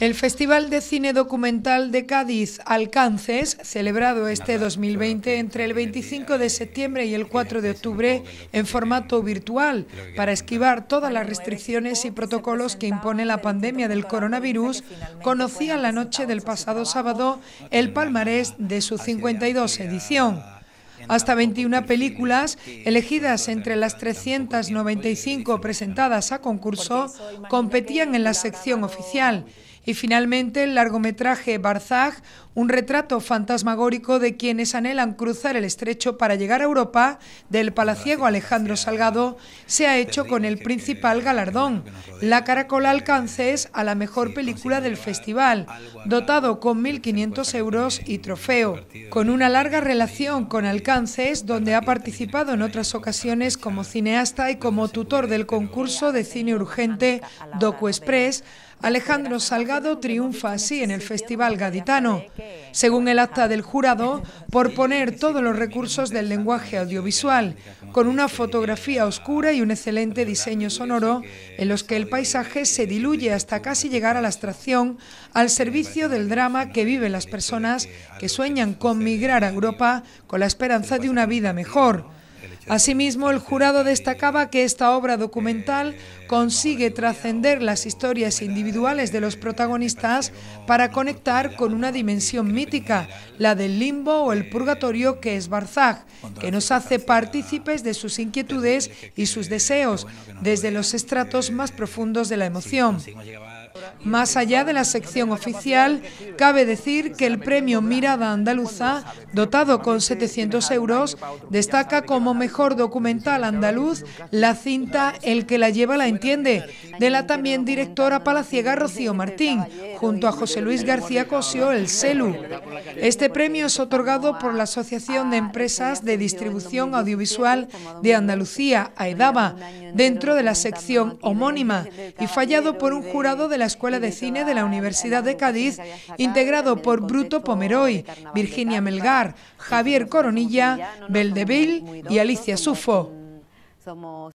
El Festival de Cine Documental de Cádiz Alcances, celebrado este 2020 entre el 25 de septiembre y el 4 de octubre en formato virtual, para esquivar todas las restricciones y protocolos que impone la pandemia del coronavirus, conocía la noche del pasado sábado el palmarés de su 52 edición. Hasta 21 películas, elegidas entre las 395 presentadas a concurso, competían en la sección oficial y finalmente el largometraje Barzag, un retrato fantasmagórico de quienes anhelan cruzar el estrecho para llegar a Europa, del palaciego Alejandro Salgado, se ha hecho con el principal galardón, la Caracola Alcances a la mejor película del festival, dotado con 1.500 euros y trofeo. Con una larga relación con Alcances, donde ha participado en otras ocasiones como cineasta y como tutor del concurso de cine urgente Docu Express, Alejandro Salgado triunfa así en el Festival Gaditano, según el acta del jurado, por poner todos los recursos del lenguaje audiovisual, con una fotografía oscura y un excelente diseño sonoro, en los que el paisaje se diluye hasta casi llegar a la abstracción, al servicio del drama que viven las personas que sueñan con migrar a Europa con la esperanza de una vida mejor. Asimismo, el jurado destacaba que esta obra documental consigue trascender las historias individuales de los protagonistas para conectar con una dimensión mítica, la del limbo o el purgatorio que es Barzag, que nos hace partícipes de sus inquietudes y sus deseos desde los estratos más profundos de la emoción. Más allá de la sección oficial, cabe decir que el premio Mirada Andaluza, dotado con 700 euros, destaca como mejor documental andaluz la cinta El que la lleva la entiende, de la también directora palaciega Rocío Martín, junto a José Luis García Cosio, el CELU. Este premio es otorgado por la Asociación de Empresas de Distribución Audiovisual de Andalucía, AEDABA, dentro de la sección homónima y fallado por un jurado de la Escuela de Cine de la Universidad de Cádiz, integrado por Bruto Pomeroy, Virginia Melgar, Javier Coronilla, Beldeville y Alicia Sufo.